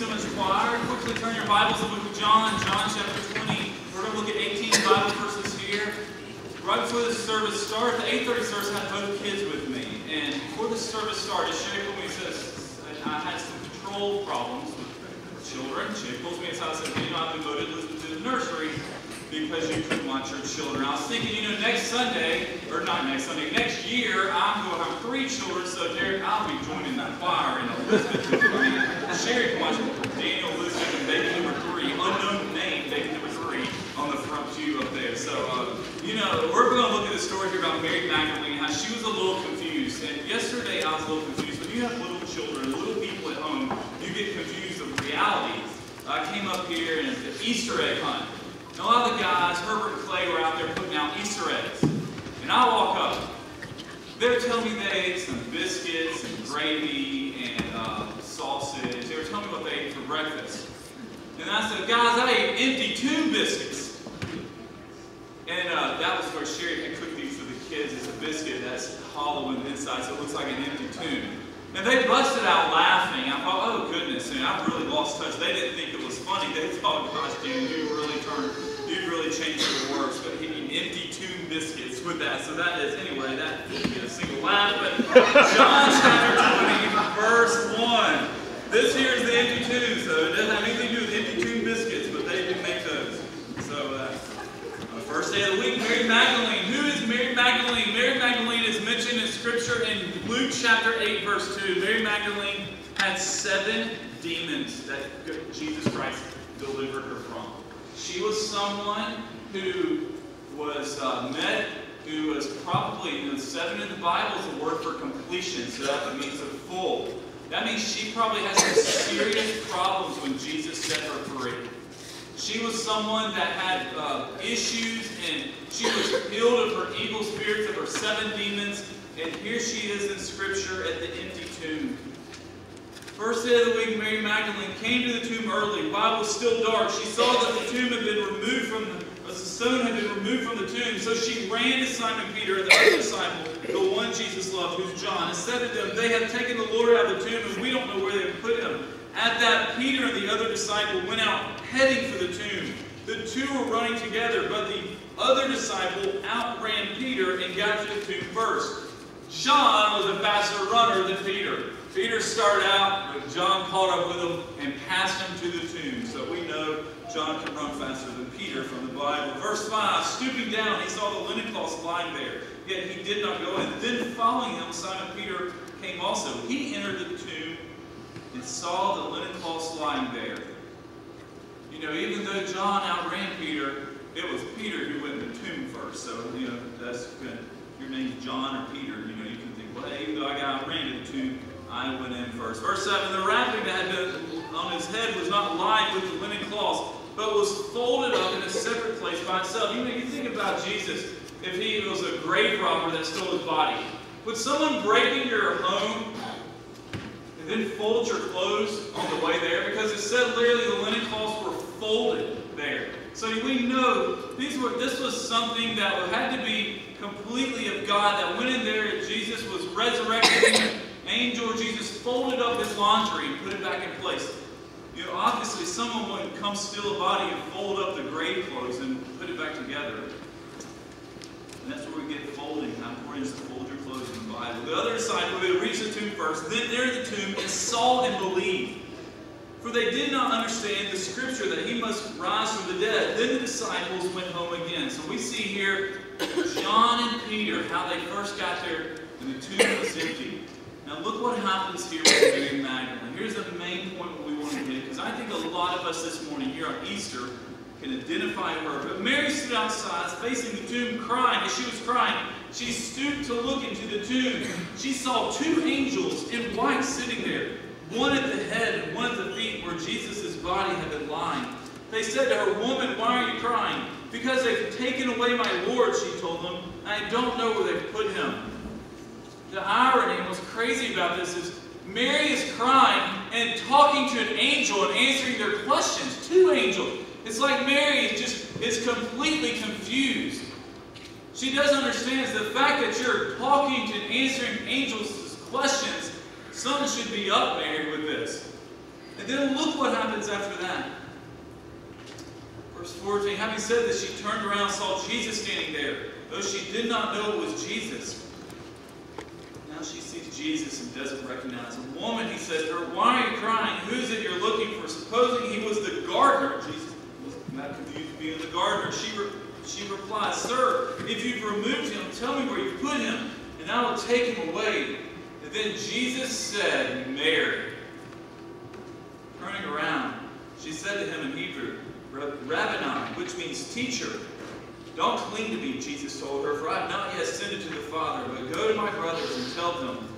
Simmons Choir. Quickly turn your Bibles to the book of John, John chapter 20. We're going to look at 18 Bible verses here. Right before the service started, the 8.30 service had both kids with me. And before the service started, Sherry told me, says, I had some control problems with children. She pulls me aside and said, you know, I've devoted Elizabeth to the nursery because you couldn't watch your children. I was thinking, you know, next Sunday, or not next Sunday, next year, I'm going to have three children, so Derek, I'll be joining that choir, and Elizabeth Sherry can watch Daniel, Elizabeth, and baby number three, unknown name, baby number three, on the front pew up there. So, uh, you know, we're going to look at the story here about Mary Magdalene, how she was a little confused. And yesterday I was a little confused. When you have little children, little people at home, you get confused of reality. I came up here and the Easter egg hunt. And a lot of the guys, Herbert and Clay, were out there putting out Easter eggs. And I walk up. They're telling me they ate some biscuits and gravy and uh, sausage. They were telling me what they ate for breakfast. And I said, guys, I ate empty tune biscuits. And uh, that was where Sherry had cooked these for the kids as a biscuit that's hollow in the inside, so it looks like an empty tune. And they busted out laughing. I thought, oh goodness, and I really lost touch. They didn't think it was funny. They thought, gosh, dude, you really turned changed your words, but hitting empty tune biscuits with that. So that is, anyway, that get a single laugh. But John chapter 20, verse 1. This here is the empty tune, so it doesn't have anything to do with empty tune biscuits, but they did make those. So, uh, first day of the week, Mary Magdalene. Who is Mary Magdalene? Mary Magdalene is mentioned in Scripture in Luke chapter 8, verse 2. Mary Magdalene had seven demons that Jesus Christ delivered her from. She was someone who was uh, met, who was probably, you know, seven in the Bible is a word for completion, so that means a full. That means she probably had some serious problems when Jesus set her free. She was someone that had uh, issues, and she was healed of her evil spirits, of her seven demons, and here she is in Scripture at the empty tomb. First day of the week, Mary Magdalene came to the tomb early while it was still dark. She saw that the tomb had been removed from the, the stone had been removed from the tomb. So she ran to Simon Peter, and the other disciple, the one Jesus loved, who's John, and said to them, They have taken the Lord out of the tomb, and we don't know where they have put him. At that, Peter and the other disciple went out heading for the tomb. The two were running together, but the other disciple outran Peter and got to the tomb first. John was a faster runner than Peter. Peter started out, but John caught up with him and passed him to the tomb. So we know John can run faster than Peter from the Bible. Verse 5, stooping down, he saw the linen cloths lying there, yet he did not go in. Then following him, Simon Peter came also. He entered the tomb and saw the linen cloths lying there. You know, even though John outran Peter, it was Peter who went in the tomb first. So, you know, that's good. Your name's John or Peter, you know, you can think, well, hey, even though I got outran to the tomb, I went in first. Verse 7, the wrapping that had been on his head was not lined with the linen cloths, but was folded up in a separate place by itself. You know, you think about Jesus, if he was a grave robber that stole his body. Would someone break into your home and then fold your clothes on the way there? Because it said literally the linen cloths were folded there. So we know these were this was something that had to be completely of God that went in there. Jesus was resurrected angel Jesus folded up his laundry and put it back in place. You know, obviously someone wouldn't come steal a body and fold up the grave clothes and put it back together. And that's where we get folding, how important is to fold your clothes in the Bible. The other disciple who reached the tomb first, then entered the tomb and saw and believed. For they did not understand the scripture that he must rise from the dead. Then the disciples went home again. So we see here John and Peter, how they first got there and the tomb was empty. Now look what happens here with Mary Magdalene. Here's the main point we want to get, because I think a lot of us this morning here on Easter can identify her. But Mary stood outside facing the tomb crying. As she was crying, she stooped to look into the tomb. She saw two angels in white sitting there, one at the head and one at the feet where Jesus' body had been lying. They said to her, Woman, why are you crying? Because they've taken away my Lord, she told them. I don't know where they've put him. The irony and what's crazy about this is Mary is crying and talking to an angel and answering their questions. Two angels. It's like Mary is just is completely confused. She doesn't understand the fact that you're talking to and answering angels' questions. Something should be up, Mary, with this. And then look what happens after that. Verse 14, having said this, she turned around saw Jesus standing there, though she did not know it was Jesus. She sees Jesus and doesn't recognize him. Woman, he says to her, why are you crying? Who is it you're looking for? Supposing he was the gardener. Jesus was not confused being the gardener. She, re she replied, Sir, if you've removed him, tell me where you put him, and I will take him away. And then Jesus said, Mary. Turning around, she said to him in Hebrew, Rabboni, which means teacher. Don't cling to me, Jesus told her, for I have not yet ascended to the Father, but go to my brothers and tell them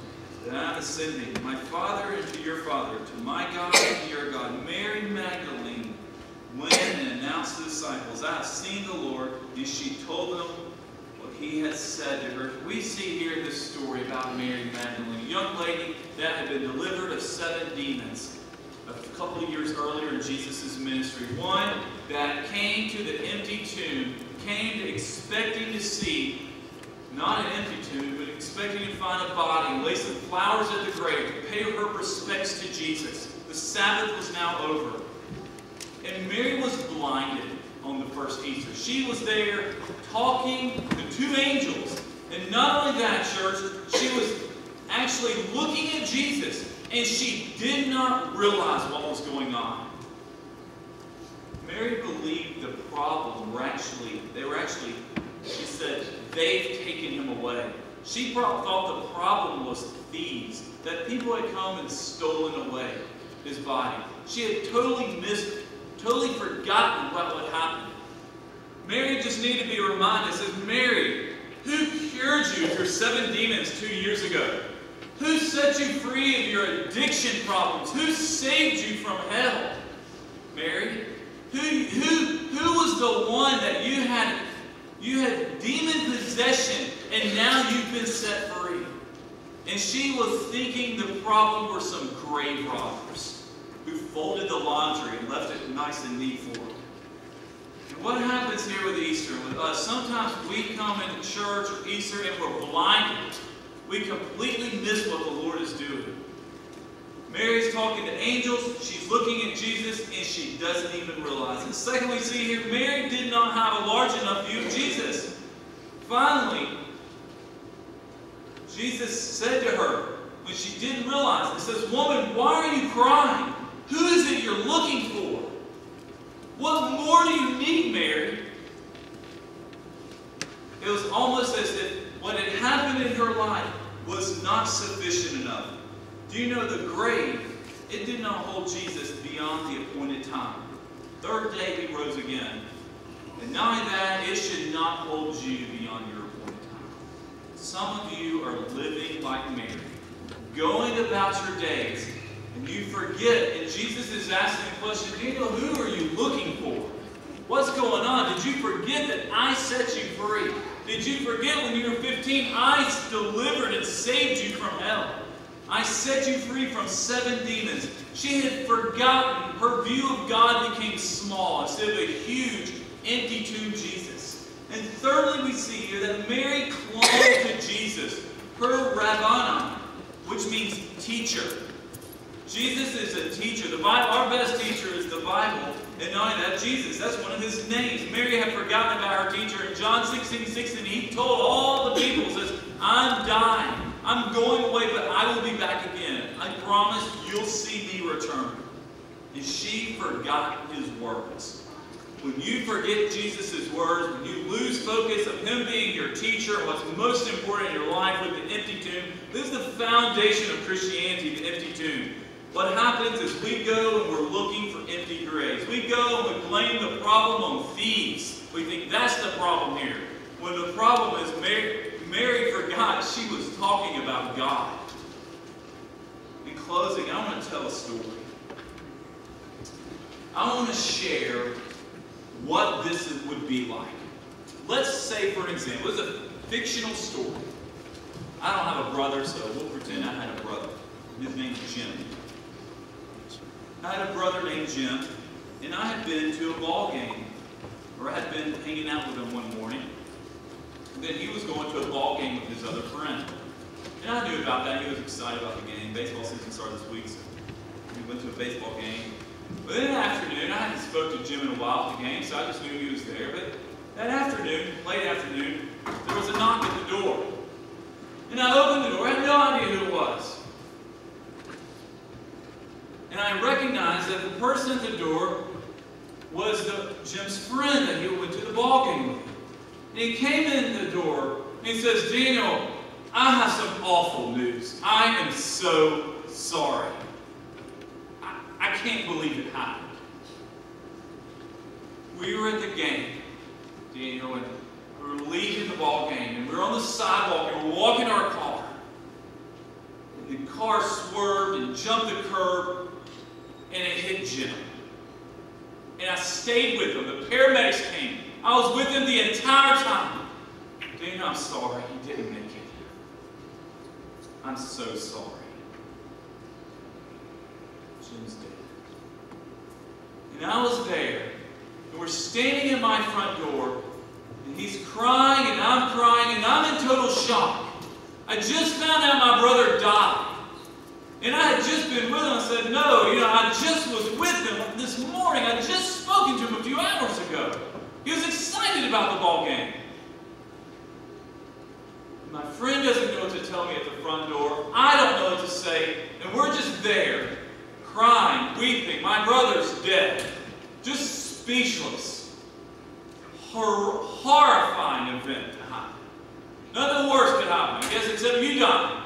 that I am ascending, my Father and to your Father, to my God and to your God. Mary Magdalene went and announced to the disciples, I have seen the Lord, and she told them what he had said to her. We see here this story about Mary Magdalene, a young lady that had been delivered of seven demons a couple of years earlier in Jesus' ministry. One that came to the empty tomb, came expecting to see not an empty tomb, but expecting to find a body lay some flowers at the grave to pay her respects to Jesus. The Sabbath was now over. And Mary was blinded on the first Easter. She was there talking to two angels. And not only that, church, she was actually looking at Jesus and she did not realize what was going on. Mary believed the problem were actually, they were actually, she said, they've taken him away. She thought the problem was thieves, that people had come and stolen away his body. She had totally missed, totally forgotten what what happened. Mary just needed to be reminded, says, Mary, who cured you of your seven demons two years ago? Who set you free of your addiction problems? Who saved you from hell? Mary, who, who, who was the one that you had, you had demon possession and now you've been set free? And she was thinking the problem were some grave robbers who folded the laundry and left it nice and neat for her. And what happens here with Easter with us? Sometimes we come into church or Easter and we're blinded we completely miss what the Lord is doing. Mary's talking to angels, she's looking at Jesus, and she doesn't even realize it. Second, we see here, Mary did not have a large enough view of Jesus. Finally, Jesus said to her, when she didn't realize, He says, Woman, why are you crying? Who is it you're looking for? What more do you need, Mary? It was almost as if what had happened in her life was not sufficient enough. Do you know the grave? It did not hold Jesus beyond the appointed time. Third day he rose again. And not that, it should not hold you beyond your appointed time. Some of you are living like Mary, going about your days, and you forget, and Jesus is asking the question, Daniel, who are you looking for? What's going on? Did you forget that I set you free? Did you forget when you were 15, I delivered and saved you from hell? I set you free from seven demons. She had forgotten. Her view of God became small instead of a huge, empty tomb Jesus. And thirdly, we see here that Mary clung to Jesus, her rabboni, which means teacher. Jesus is a teacher. The Bible, our best teacher is the Bible. And not only that, Jesus, that's one of his names. Mary had forgotten about her teacher. In John 16, 16, he told all the people, says, I'm dying. I'm going away, but I will be back again. I promise you'll see me return. And she forgot his words. When you forget Jesus' words, when you lose focus of him being your teacher, what's most important in your life with the empty tomb, this is the foundation of Christianity, the empty tomb. What happens is we go and we're looking for empty graves. We go and we blame the problem on thieves. We think that's the problem here. When the problem is Mary, she was talking about God. In closing, I want to tell a story. I want to share what this would be like. Let's say, for example, it's a fictional story. I don't have a brother, so we'll pretend I had a brother. His name's Jim. I had a brother named Jim, and I had been to a ball game, or I had been hanging out with him one morning. Then he was going to a ball game with his other friend. And I knew about that. He was excited about the game. Baseball season started this week, so he we went to a baseball game. But in the afternoon, I hadn't spoke to Jim in a while at the game, so I just knew he was there. But that afternoon, late afternoon, there was a knock at the door. And I opened the door. I had no idea who it was. And I recognized that the person at the door was the, Jim's friend that he went to the ball game with. And he came in door he says, Daniel, I have some awful news. I am so sorry. I, I can't believe it happened. We were at the game, Daniel, and we were leaving the ball game, and we were on the sidewalk, and we are walking our car. And the car swerved and jumped the curb, and it hit Jim. And I stayed with him. The paramedics came. I was with him the entire time. I'm sorry he didn't make it. I'm so sorry. Jim's dead. And I was there, and we're standing in my front door, and he's crying, and I'm crying, and I'm in total shock. I just found out my brother died. And I had just been with him. I said, no, you know, I just was with him this morning. I just spoken to him a few hours ago. He was excited about the ball game. My friend doesn't know what to tell me at the front door. I don't know what to say. And we're just there, crying, weeping. My brother's dead. Just speechless. Hor horrifying event to happen. Nothing worse could happen, I guess, except you dying.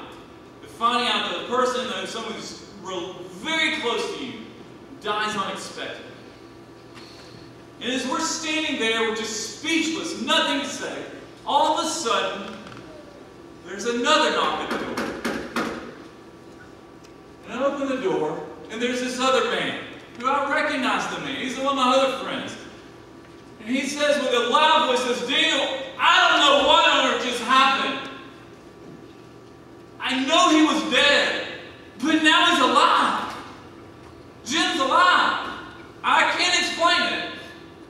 But finding out that the person, that someone who's very close to you, dies unexpectedly. And as we're standing there, we're just speechless, nothing to say, all of a sudden, there's another knock at the door. And I open the door, and there's this other man who I recognize the man. He's one of my other friends. And he says with a loud voice, says, Daniel, I don't know what on earth just happened. I know he was dead, but now he's alive. Jim's alive. I can't explain it,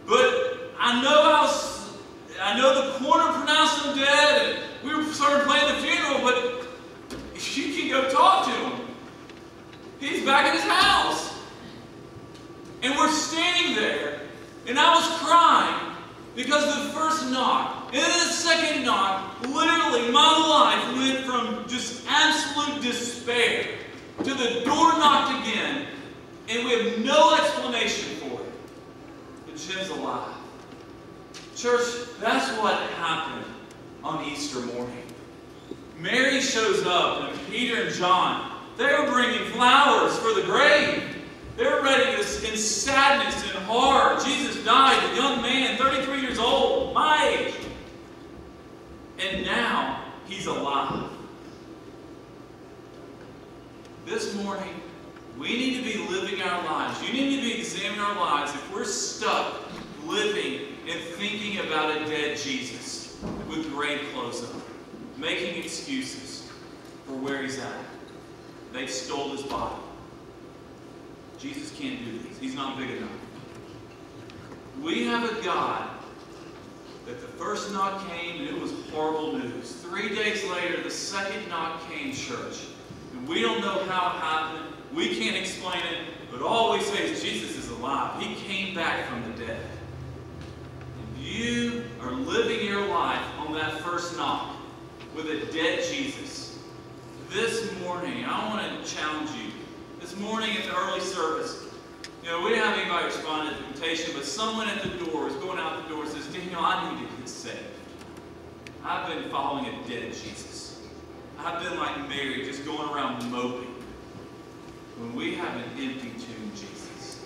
but I know how I know the coroner pronounced him dead, and we started planning the funeral, but you can go talk to him. He's back at his house. And we're standing there, and I was crying because the first knock, and then the second knock, literally my life went from just absolute despair to the door knocked again, and we have no explanation for it. But Jim's alive. Church, that's what happened on Easter morning. Mary shows up, and Peter and John, they were bringing flowers for the grave. They were ready in sadness and horror. Jesus died, a young man, 33 years old, my age. And now he's alive. This morning, we need to be living our lives. You need to be examining our lives if we're stuck living and thinking about a dead Jesus with grave clothes on, making excuses for where he's at. They stole his body. Jesus can't do this. He's not big enough. We have a God that the first knock came and it was horrible news. Three days later, the second knock came, church. And we don't know how it happened. We can't explain it. But all we say is Jesus is alive. He came back from the dead And you are living your life on that first knock with a dead Jesus, this morning, I want to challenge you. This morning at the early service, you know, we didn't have anybody respond to the invitation, but someone at the door was going out the door and says, Daniel, I need to get saved. I've been following a dead Jesus. I've been like Mary, just going around moping. When we have an empty tomb, Jesus.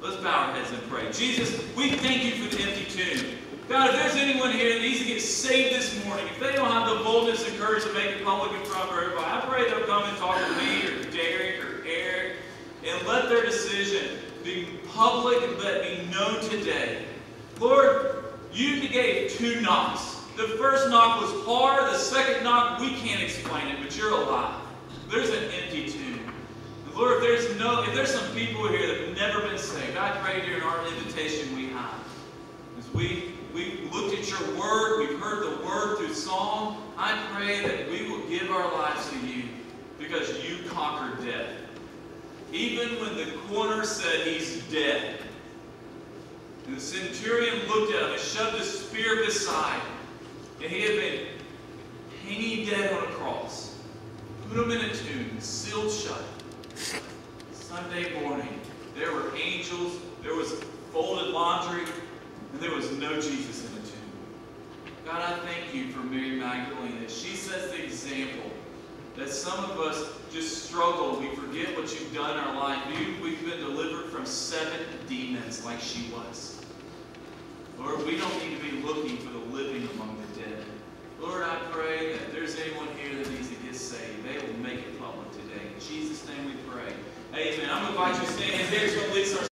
Let's bow our heads and pray. Jesus, we thank you for the empty tomb. God, if there's anyone here that needs to get saved this morning, if they don't have the boldness and courage to make it public in front of everybody, I pray they'll come and talk to me or Derek or Eric and let their decision be public and let be known today. Lord, you gave two knocks. The first knock was hard. The second knock, we can't explain it, but you're alive. There's an empty tomb. Lord, if there's no, if there's some people here that have never been saved, I pray during our invitation we have. As we we looked at your word, we've heard the word through song. I pray that we will give our lives to you because you conquered death. even when the coroner said he's dead. And the centurion looked at him and shoved his spear up his side. And he had been hanging dead on a cross. Put him in a tomb, sealed shut. Sunday morning, there were angels, there was folded laundry, and there was no Jesus in the tomb. God, I thank you for Mary Magdalene. She sets the example that some of us just struggle. We forget what you've done in our life. We've been delivered from seven demons like she was. Lord, we don't need to be looking for the living among the dead. Lord, I pray that there's anyone here that needs to get saved. They will make it public today. In Jesus' name we pray. Amen. I'm going to invite you to stand. There's going to lead